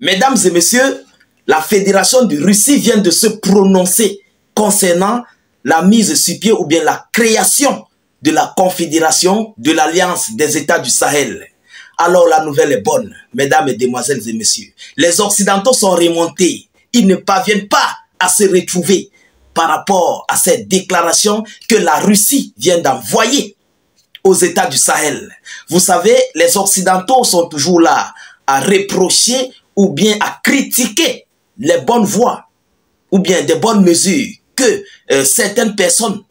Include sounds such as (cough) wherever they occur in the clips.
Mesdames et messieurs, la Fédération de Russie vient de se prononcer concernant la mise sur pied ou bien la création de la Confédération de l'Alliance des États du Sahel. Alors la nouvelle est bonne, mesdames et demoiselles et messieurs. Les Occidentaux sont remontés. Ils ne parviennent pas à se retrouver par rapport à cette déclaration que la Russie vient d'envoyer aux États du Sahel. Vous savez, les Occidentaux sont toujours là à reprocher ou bien à critiquer les bonnes voies ou bien des bonnes mesures que euh, certaines personnes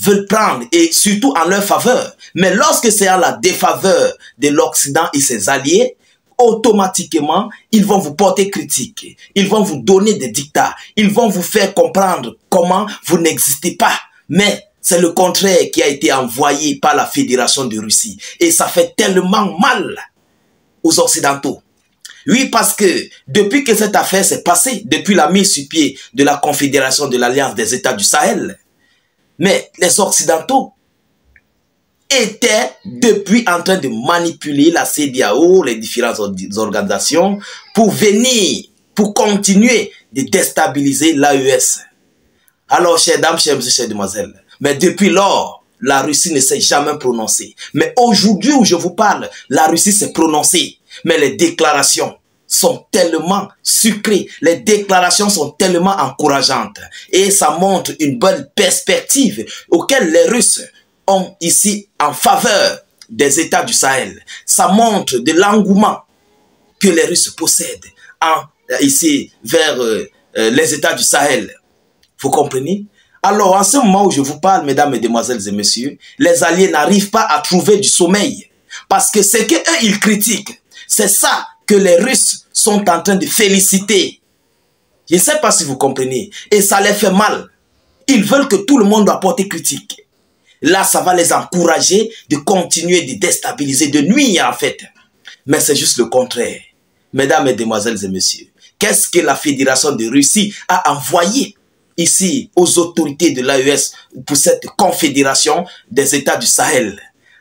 veulent prendre et surtout en leur faveur. Mais lorsque c'est à la défaveur de l'Occident et ses alliés, automatiquement, ils vont vous porter critique. Ils vont vous donner des dictats. Ils vont vous faire comprendre comment vous n'existez pas. Mais c'est le contraire qui a été envoyé par la Fédération de Russie. Et ça fait tellement mal aux Occidentaux. Oui, parce que depuis que cette affaire s'est passée, depuis la mise sur pied de la Confédération de l'Alliance des États du Sahel, mais les Occidentaux étaient depuis en train de manipuler la CDAO, les différentes organisations, pour venir, pour continuer de déstabiliser l'AES. Alors, chers dames, chers messieurs, chers demoiselles, mais depuis lors, la Russie ne s'est jamais prononcée. Mais aujourd'hui où je vous parle, la Russie s'est prononcée mais les déclarations sont tellement sucrées, les déclarations sont tellement encourageantes et ça montre une bonne perspective auquel les Russes ont ici en faveur des États du Sahel. Ça montre de l'engouement que les Russes possèdent en, ici vers euh, euh, les États du Sahel. Vous comprenez? Alors en ce moment où je vous parle, mesdames, et demoiselles et messieurs, les alliés n'arrivent pas à trouver du sommeil parce que c'est qu'eux, ils critiquent c'est ça que les Russes sont en train de féliciter. Je ne sais pas si vous comprenez. Et ça les fait mal. Ils veulent que tout le monde apporte critique. Là, ça va les encourager de continuer de déstabiliser, de nuire en fait. Mais c'est juste le contraire. Mesdames, Mesdemoiselles et Messieurs, qu'est-ce que la Fédération de Russie a envoyé ici aux autorités de l'AES pour cette confédération des États du Sahel?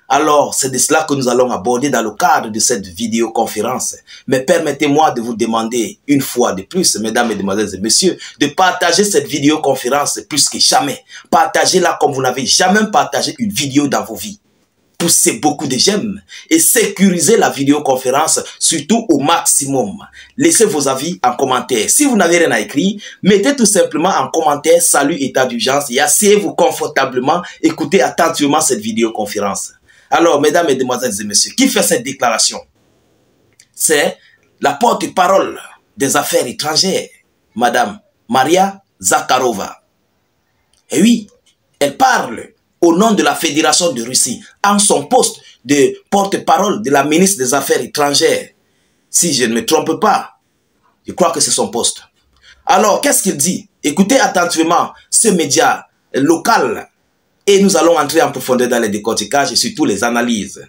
Alors, c'est de cela que nous allons aborder dans le cadre de cette vidéoconférence. Mais permettez-moi de vous demander une fois de plus, mesdames, et mesdemoiselles et messieurs, de partager cette vidéoconférence plus que jamais. Partagez-la comme vous n'avez jamais partagé une vidéo dans vos vies. Poussez beaucoup de j'aime et sécurisez la vidéoconférence surtout au maximum. Laissez vos avis en commentaire. Si vous n'avez rien à écrire, mettez tout simplement en commentaire salut état d'urgence et asseyez-vous confortablement, écoutez attentivement cette vidéoconférence. Alors, mesdames, et demoiselles et messieurs, qui fait cette déclaration? C'est la porte-parole des affaires étrangères, madame Maria Zakharova. Et oui, elle parle au nom de la Fédération de Russie, en son poste de porte-parole de la ministre des Affaires étrangères. Si je ne me trompe pas, je crois que c'est son poste. Alors, qu'est-ce qu'il dit? Écoutez attentivement ce média local et nous allons entrer en profondeur dans les décorticages et surtout les analyses.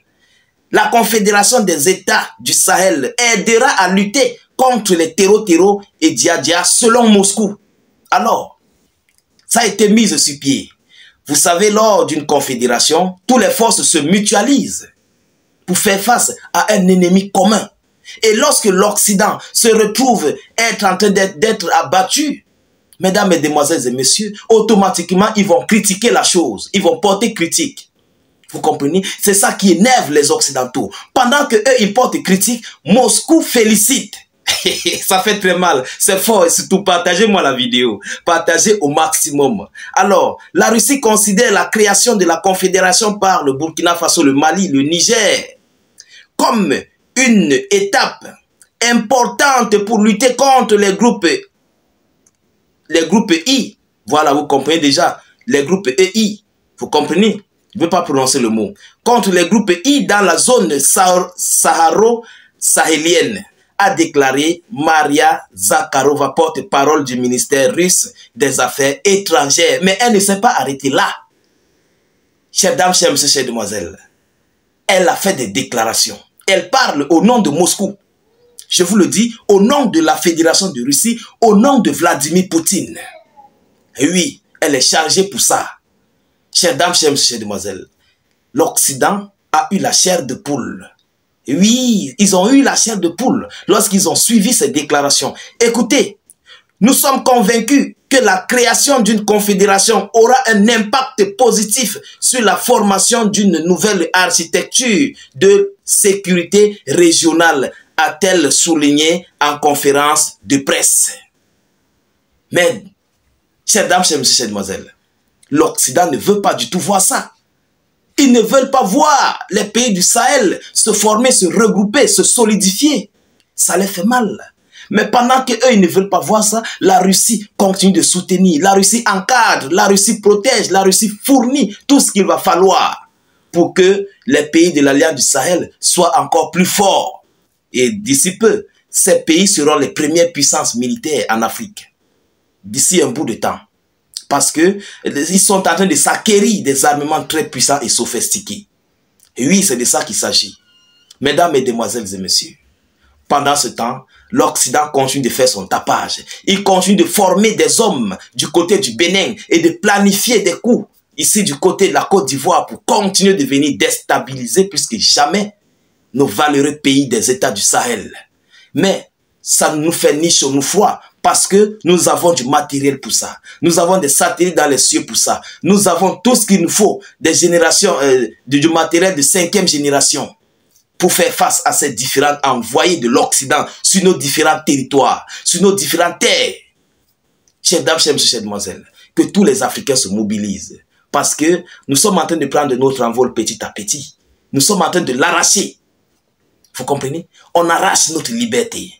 La Confédération des États du Sahel aidera à lutter contre les terreaux-terreaux et dia-dia selon Moscou. Alors, ça a été mis sur pied. Vous savez, lors d'une confédération, toutes les forces se mutualisent pour faire face à un ennemi commun. Et lorsque l'Occident se retrouve être en train d'être abattu, mesdames, et demoiselles et messieurs, automatiquement, ils vont critiquer la chose. Ils vont porter critique. Vous comprenez? C'est ça qui énerve les Occidentaux. Pendant que eux, ils portent critique, Moscou félicite. (laughs) ça fait très mal. C'est fort. Et surtout, partagez-moi la vidéo. Partagez au maximum. Alors, la Russie considère la création de la confédération par le Burkina Faso, le Mali, le Niger comme une étape importante pour lutter contre les groupes les groupes I, voilà, vous comprenez déjà, les groupes EI, vous comprenez Je ne veux pas prononcer le mot. Contre les groupes I dans la zone saharo-sahélienne, a déclaré Maria Zakharova, porte-parole du ministère russe des Affaires étrangères. Mais elle ne s'est pas arrêtée là. Chers dames, chers messieurs, chers demoiselles, elle a fait des déclarations. Elle parle au nom de Moscou je vous le dis, au nom de la Fédération de Russie, au nom de Vladimir Poutine. Oui, elle est chargée pour ça. Chères dames, chers chères demoiselles, l'Occident a eu la chair de poule Oui, ils ont eu la chair de poule lorsqu'ils ont suivi ces déclarations. Écoutez, nous sommes convaincus que la création d'une confédération aura un impact positif sur la formation d'une nouvelle architecture de sécurité régionale, a-t-elle souligné en conférence de presse. Mais, chers dames, chers messieurs, chers demoiselles, l'Occident ne veut pas du tout voir ça. Ils ne veulent pas voir les pays du Sahel se former, se regrouper, se solidifier. Ça les fait mal. Mais pendant qu'eux, ils ne veulent pas voir ça, la Russie continue de soutenir. La Russie encadre, la Russie protège, la Russie fournit tout ce qu'il va falloir pour que les pays de l'Alliance du Sahel soient encore plus forts. Et d'ici peu, ces pays seront les premières puissances militaires en Afrique. D'ici un bout de temps. Parce que ils sont en train de s'acquérir des armements très puissants et sophistiqués. Et oui, c'est de ça qu'il s'agit. Mesdames, Mesdemoiselles et Messieurs, pendant ce temps, l'Occident continue de faire son tapage. Il continue de former des hommes du côté du Bénin et de planifier des coups ici du côté de la Côte d'Ivoire pour continuer de venir déstabiliser plus que jamais nos valeureux pays des États du Sahel. Mais ça ne nous fait ni chaud ni froid parce que nous avons du matériel pour ça. Nous avons des satellites dans les cieux pour ça. Nous avons tout ce qu'il nous faut, des générations, euh, du matériel de cinquième génération pour faire face à ces différents envoyés de l'Occident sur nos différents territoires, sur nos différentes terres. Chers dames, chers messieurs, chers demoiselles, que tous les Africains se mobilisent parce que nous sommes en train de prendre notre envol petit à petit. Nous sommes en train de l'arracher. Vous comprenez? On arrache notre liberté.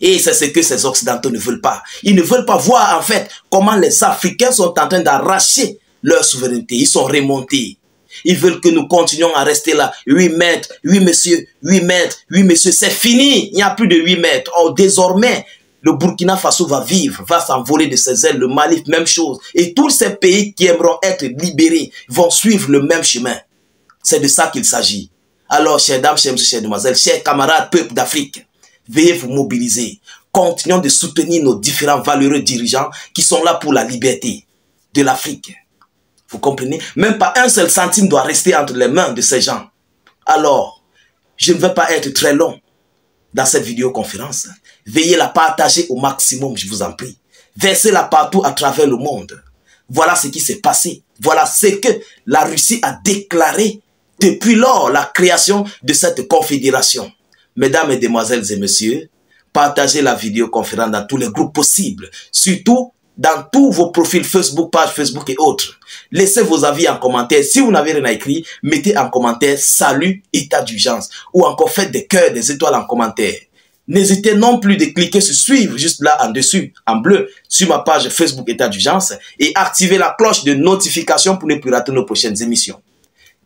Et c'est ce que ces Occidentaux ne veulent pas. Ils ne veulent pas voir en fait comment les Africains sont en train d'arracher leur souveraineté. Ils sont remontés. Ils veulent que nous continuions à rester là. 8 mètres, 8 messieurs, 8 mètres, 8 messieurs. C'est fini. Il n'y a plus de 8 mètres. Désormais, le Burkina Faso va vivre, va s'envoler de ses ailes. Le Mali, même chose. Et tous ces pays qui aimeront être libérés vont suivre le même chemin. C'est de ça qu'il s'agit. Alors, chers dames, chers messieurs, chères demoiselles, chers camarades, peuple d'Afrique, veuillez vous mobiliser. Continuons de soutenir nos différents valeureux dirigeants qui sont là pour la liberté de l'Afrique. Vous comprenez? Même pas un seul centime doit rester entre les mains de ces gens. Alors, je ne veux pas être très long dans cette vidéoconférence. Veuillez la partager au maximum, je vous en prie. Versez-la partout à travers le monde. Voilà ce qui s'est passé. Voilà ce que la Russie a déclaré depuis lors la création de cette confédération. Mesdames, Mesdemoiselles et Messieurs, partagez la vidéoconférence dans tous les groupes possibles. Surtout dans tous vos profils Facebook, page Facebook et autres. Laissez vos avis en commentaire. Si vous n'avez rien à écrire, mettez en commentaire salut, état d'urgence. Ou encore faites des cœurs, des étoiles en commentaire. N'hésitez non plus de cliquer sur suivre juste là en dessus, en bleu, sur ma page Facebook état d'urgence et activez la cloche de notification pour ne plus rater nos prochaines émissions.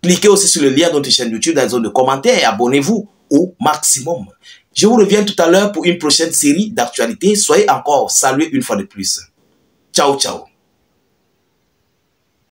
Cliquez aussi sur le lien de notre chaîne YouTube dans la zone de commentaires et abonnez-vous au maximum. Je vous reviens tout à l'heure pour une prochaine série d'actualités. Soyez encore salués une fois de plus. Ciao, ciao.